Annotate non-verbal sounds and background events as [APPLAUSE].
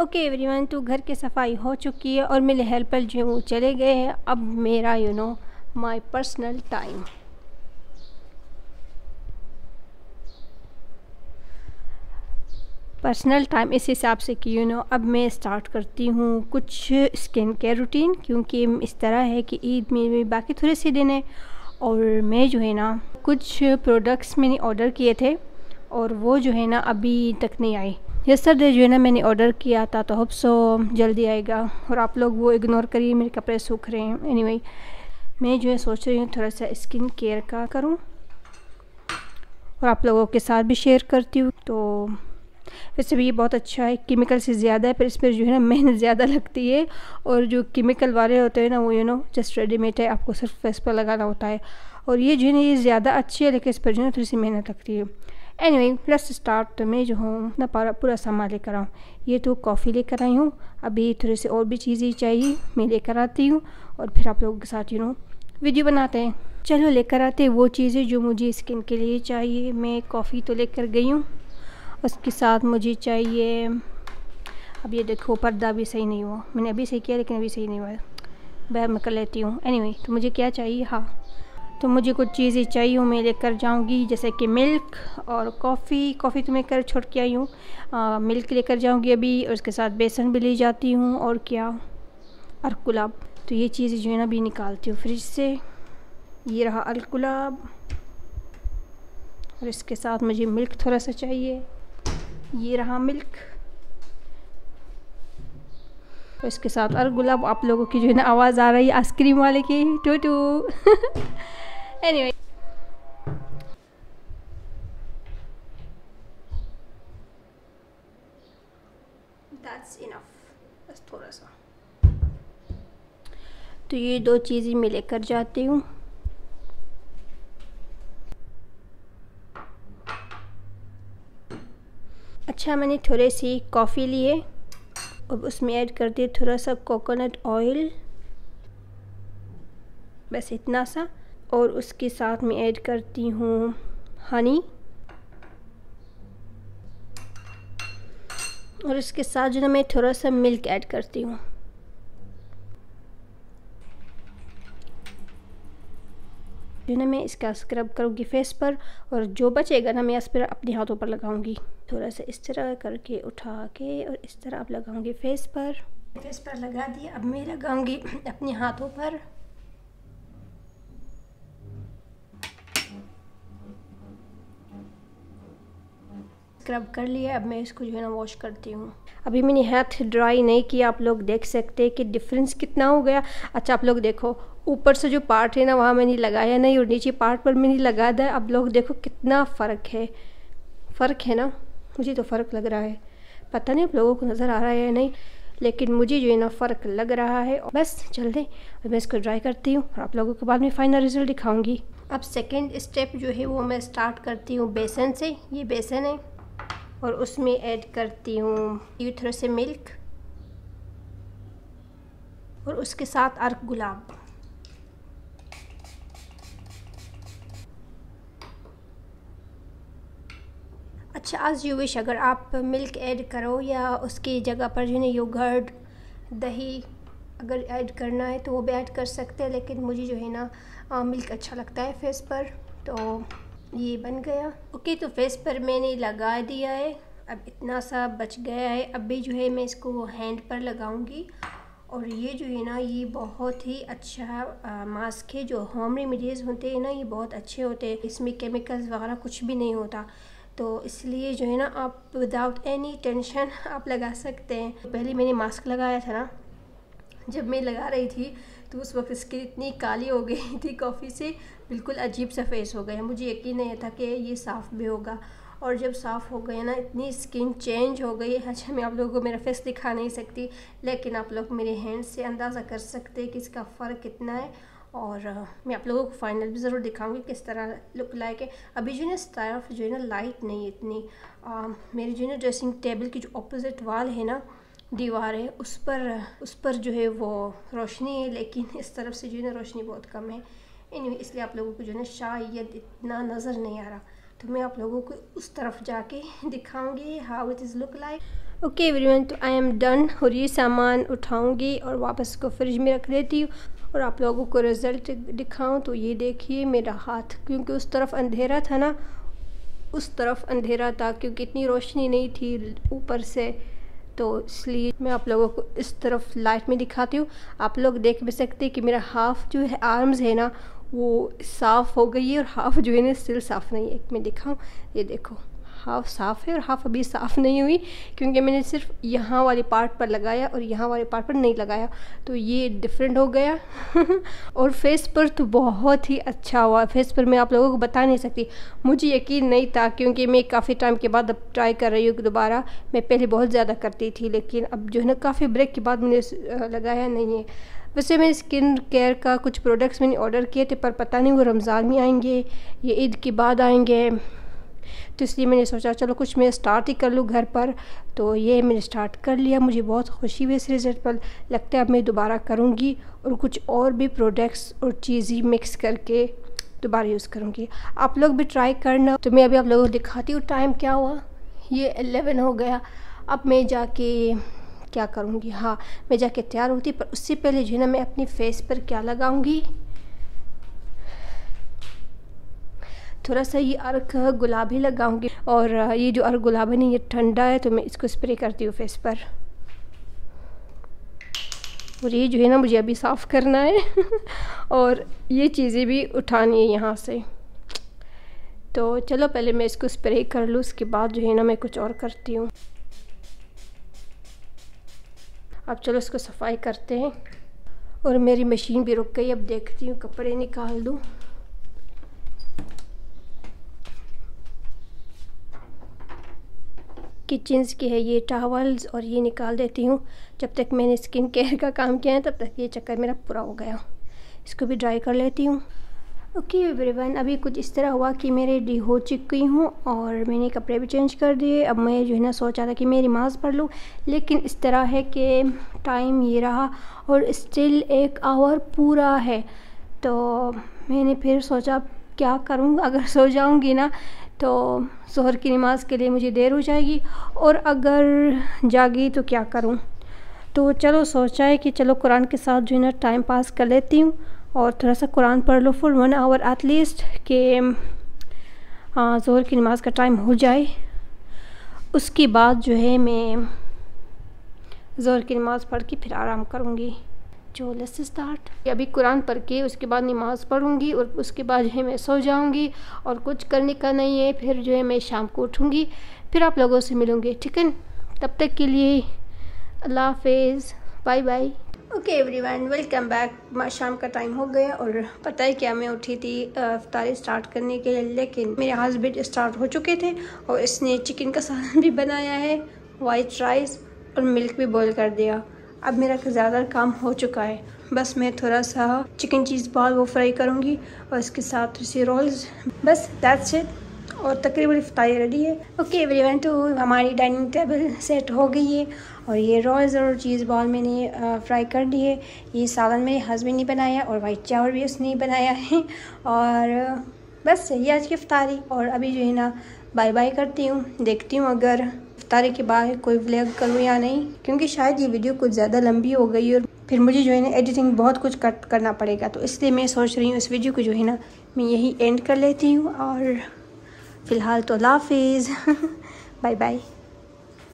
Okay, everyone तो घर की सफ़ाई हो चुकी है और मेरे हेल्पर जो वो चले गए हैं। अब मेरा you know my personal time personal time इस हिसाब से कि यू नो अब मैं स्टार्ट करती हूँ कुछ स्किन केयर रूटीन क्योंकि इस तरह है कि ईद में बाकी थोड़े से दिन है। और मैं जो है ना, कुछ प्रोडक्ट्स मैंने ऑर्डर किए थे और वो जो है ना अभी तक नहीं आई यस्टरडे जो है ना मैंने ऑर्डर किया था तो होप सो जल्दी आएगा। और आप लोग वो इग्नोर करिए मेरे कपड़े सूख रहे हैं। एनी anyway, मैं जो है सोच रही हूँ थोड़ा सा स्किन केयर का करूँ। और आप लोगों के साथ भी शेयर करती हूँ। तो वैसे भी ये बहुत अच्छा है केमिकल से ज़्यादा है पर इसमें जो है ना मेहनत ज़्यादा [LAUGHS] लगती है। और जो केमिकल वाले होते हैं ना वो यू नो जस्ट रेडीमेड है आपको सिर्फ़ फेस पर लगाना होता है। और ये जो है ना ये ज़्यादा अच्छी है लेकिन इस पर जो है थोड़ी सी मेहनत लगती है। एनी वे प्लस स्टार्ट में जो हूँ अपना पारा पूरा सामान लेकर आऊँ। ये तो कॉफ़ी लेकर आई हूँ। अभी थोड़े से और भी चीज़ें चाहिए मैं लेकर आती हूँ और फिर आप लोगों के साथ यू नो वीडियो बनाते हैं। चलो लेकर आते हैं वो चीज़ें जो मुझे स्किन के लिए चाहिए। मैं कॉफ़ी तो लेकर गई हूँ। उसके साथ मुझे चाहिए अब ये देखो पर्दा भी सही नहीं हुआ। मैंने अभी सही किया लेकिन अभी सही नहीं हुआ बैर मैं कर लेती हूँ। एनी anyway, तो मुझे क्या चाहिए? हाँ। तो मुझे कुछ चीज़ें चाहिए मैं लेकर जाऊँगी, जैसे कि मिल्क और कॉफ़ी कॉफ़ी तो मैं कर छोड़ के आई हूँ। मिल्क लेकर जाऊँगी अभी और उसके साथ बेसन भी ले जाती हूँ और क्या, और गुलाब। तो ये चीज़ें जो है ना अभी निकालती हूँ फ्रिज से। ये रहा अलगुलाब और इसके साथ मुझे मिल्क थोड़ा सा चाहिए। ये रहा मिल्क और इसके साथ और गुलाब आप लोगों की जो है ना आवाज़ आ रही है आइसक्रीम वाले की। टू टू [LAUGHS] anyway. That's enough. बस थोड़ा सा। तो ये दो चीज़ें मैं लेकर जाती हूँ। अच्छा मैंने थोड़े सी कॉफ़ी लिए और उसमें ऐड कर दिए थोड़ा सा कोकोनट ऑयल। बस इतना सा। और उसके साथ में ऐड करती हूँ हनी और इसके साथ जो मैं थोड़ा सा मिल्क ऐड करती हूँ। जो ना मैं इसका स्क्रब करूँगी फेस पर और जो बचेगा ना मैं इस पर अपने हाथों पर लगाऊँगी। थोड़ा सा इस तरह करके उठा के और इस तरह अब लगाऊँगी फेस पर। फेस पर लगा दिया, अब मैं लगाऊँगी अपने हाथों पर। स्क्रब कर लिया अब मैं इसको जो है ना वॉश करती हूँ। अभी मैंने हाथ ड्राई नहीं किया, आप लोग देख सकते हैं कि डिफरेंस कितना हो गया। अच्छा आप लोग देखो, ऊपर से जो पार्ट है ना, वहाँ मैंने लगाया नहीं और नीचे पार्ट पर मैंने लगा दिया अब लोग देखो कितना फ़र्क है। फ़र्क है ना? मुझे तो फ़र्क लग रहा है। पता नहीं आप लोगों को नज़र आ रहा है या नहीं, लेकिन मुझे जो है ना फ़र्क लग रहा है। बस चल दें मैं इसको ड्राई करती हूँ और आप लोगों के बाद में फ़ाइनल रिज़ल्ट दिखाऊँगी। अब सेकंड स्टेप जो है वो मैं स्टार्ट करती हूँ बेसन से। ये बेसन है। और उसमें ऐड करती हूँ ये थोड़े से मिल्क और उसके साथ अर्क गुलाब। अच्छा आज यू विश अगर आप मिल्क ऐड करो या उसकी जगह पर जो है योगर्ट दही अगर ऐड करना है तो वो भी ऐड कर सकते हैं, लेकिन मुझे जो है ना मिल्क अच्छा लगता है फेस पर तो ये बन गया। ओके तो फेस पर मैंने लगा दिया है। अब इतना सा बच गया है। अभी जो है मैं इसको हैंड पर लगाऊँगी। और ये जो है ना ये बहुत ही अच्छा आ, मास्क है। जो होम रेमिडीज़ होते हैं ना ये बहुत अच्छे होते हैं। इसमें केमिकल्स वगैरह कुछ भी नहीं होता। तो इसलिए जो है ना आप विदाउट एनी टेंशन आप लगा सकते हैं। पहले मैंने मास्क लगाया था ना जब मैं लगा रही थी तो उस वक्त स्किन इतनी काली हो गई थी कॉफ़ी से बिल्कुल अजीब सा फेस हो गया। मुझे यकीन नहीं था कि ये साफ़ भी होगा। और जब साफ़ हो गया ना इतनी स्किन चेंज हो गई। अच्छा मैं आप लोगों को मेरा फेस दिखा नहीं सकती लेकिन आप लोग मेरे हैंड से अंदाज़ा कर सकते हैं कि इसका फ़र्क कितना है। और मैं आप लोगों को फाइनल भी ज़रूर दिखाऊँगी किस तरह लुक लाइक है। अभी जो है ना तरफ़ जो है ना लाइट नहीं इतनी। आ, मेरी जो है ना ड्रेसिंग टेबल की जो अपोजिट वाल है ना दीवार है उस पर उस पर जो है वो रोशनी है, लेकिन इस तरफ़ से जो है ना रोशनी बहुत कम है। इन इसलिए आप लोगों को जो है ना शायद इतना नज़र नहीं आ रहा। तो मैं आप लोगों को उस तरफ़ जाके [LAUGHS] दिखाऊँगी how it is look like okay everyone तो आई एम डन और ये सामान उठाऊँगी और वापस को फ्रिज में रख देती हूँ। और आप लोगों को रिज़ल्ट दिखाऊँ तो ये देखिए मेरा हाथ, क्योंकि उस तरफ़ अंधेरा था ना, उस तरफ़ अंधेरा था, क्योंकि इतनी रोशनी नहीं थी ऊपर से। तो इसलिए मैं आप लोगों को इस तरफ़ लाइट में दिखाती हूँ। आप लोग देख भी सकते हैं कि मेरा हाफ़ जो है आर्म्स है ना, वो साफ़ हो गई है और हाफ़ जो है ना स्टिल साफ़ नहीं है। मैं दिखाऊँ, ये देखो। हाफ़ साफ़ है और हाफ़ अभी साफ़ नहीं हुई, क्योंकि मैंने सिर्फ़ यहाँ वाले पार्ट पर लगाया और यहाँ वाले पार्ट पर नहीं लगाया। तो ये डिफरेंट हो गया। [LAUGHS] और फेस पर तो बहुत ही अच्छा हुआ। फेस पर मैं आप लोगों को बता नहीं सकती। मुझे यकीन नहीं था, क्योंकि मैं काफ़ी टाइम के बाद अब ट्राई कर रही हूँ दोबारा मैं पहले बहुत ज़्यादा करती थी, लेकिन अब जो है ना, काफ़ी ब्रेक के बाद मैंने लगाया नहीं है। वैसे मैंने स्किन केयर का कुछ प्रोडक्ट्स मैंने ऑर्डर किए थे, पर पता नहीं वो रमज़ान में आएँगे, ये ईद के बाद आएँगे। तो इसलिए मैंने सोचा, चलो कुछ मैं स्टार्ट ही कर लूँ घर पर। तो ये मैंने स्टार्ट कर लिया, मुझे बहुत खुशी हुई इस रिज़ल्ट पर। लगता है अब मैं दोबारा करूँगी और कुछ और भी प्रोडक्ट्स और चीज़ मिक्स करके दोबारा यूज़ करूँगी। आप लोग भी ट्राई करना। तो मैं अभी आप लोगों को दिखाती हूँ टाइम क्या हुआ। ये एलेवन हो गया। अब मैं जाके क्या करूँगी? हाँ मैं जाके तैयार होती पर उससे पहले जो है ना, मैं अपनी फेस पर क्या लगाऊँगी? थोड़ा सा ये अर्क गुलाबी लगाऊँगी और ये जो अर्क गुलाबी नहीं, ये ठंडा है तो मैं इसको स्प्रे करती हूँ फेस पर। और ये जो है ना, मुझे अभी साफ़ करना है। [LAUGHS] और ये चीज़ें भी उठानी है यहाँ से। तो चलो, पहले मैं इसको स्प्रे कर लूँ, उसके बाद जो है ना, मैं कुछ और करती हूँ। अब चलो, इसको सफ़ाई करते हैं। और मेरी मशीन भी रुक गई, अब देखती हूँ, कपड़े निकाल दूँ किचन्स की है, ये टावल्स और ये निकाल देती हूँ। जब तक मैंने स्किन केयर का काम किया है, तब तक ये चक्कर मेरा पूरा हो गया। इसको भी ड्राई कर लेती हूँ। ओके एवरीवन अभी कुछ इस तरह हुआ कि मेरे डी हो चुकी हूँ और मैंने कपड़े भी चेंज कर दिए। अब मैं जो है ना, सोचा था कि मैं नमाज़ पढ़ लूँ। लेकिन इस तरह है कि टाइम ये रहा और स्टिल एक आवर पूरा है। तो मैंने फिर सोचा क्या करूँ? अगर सो जाऊँगी ना तो शहर की नमाज़ के लिए मुझे देर हो जाएगी और अगर जागी तो क्या करूँ? तो चलो सोचा है कि चलो कुरान के साथ जो है ना टाइम पास कर लेती हूँ और थोड़ा सा कुरान पढ़ लो full one hour at least कि जोहर की नमाज़ का टाइम हो जाए। उसके बाद जो है मैं जोहर की नमाज़ पढ़ के फिर आराम करूँगी। जो लेट्स स्टार्ट अभी कुरान पढ़ के उसके बाद नमाज़ पढ़ूँगी और उसके बाद जो है मैं सो जाऊँगी और कुछ करने का नहीं है फिर जो है मैं शाम को उठूँगी फिर आप लोगों से मिलूँगी ठीक है? तब तक के लिए अल्लाह हाफिज़। Bye bye okay everyone welcome back शाम का टाइम हो गया और पता है क्या मैं उठी थी अफ्तारी स्टार्ट करने के लिए लेकिन मेरे हस्बैंड स्टार्ट हो चुके थे और इसने चिकन का सालन भी बनाया है वाइट राइस और मिल्क भी बॉयल कर दिया। अब मेरा ज़्यादा काम हो चुका है। बस मैं थोड़ा सा चिकन चीज़ बॉल वो फ्राई करूँगी और इसके साथ थोड़ी रोल्स बस दैट्स इट और तकरीबन इफ्तारी रेडी है। ओके एवरीवन तो हमारी डाइनिंग टेबल सेट हो गई है। और ये रोल्स और चीज़ बॉल मैंने फ्राई कर दी है। ये सालन मेरे हस्बैंड ने बनाया और वाइट चावल भी उसने बनाया है। और बस यही आज की इफ्तारी। और अभी जो है ना बाय बाय करती हूँ। देखती हूँ अगर तारे के बाद कोई व्लॉग करूँ या नहीं, क्योंकि शायद ये वीडियो कुछ ज़्यादा लंबी हो गई और फिर मुझे जो है ना एडिटिंग बहुत कुछ कट करना पड़ेगा। तो इसलिए मैं सोच रही हूँ इस वीडियो को जो है ना मैं यही एंड कर लेती हूँ और फ़िलहाल तो लाफिज़ [LAUGHS] बाय बाय।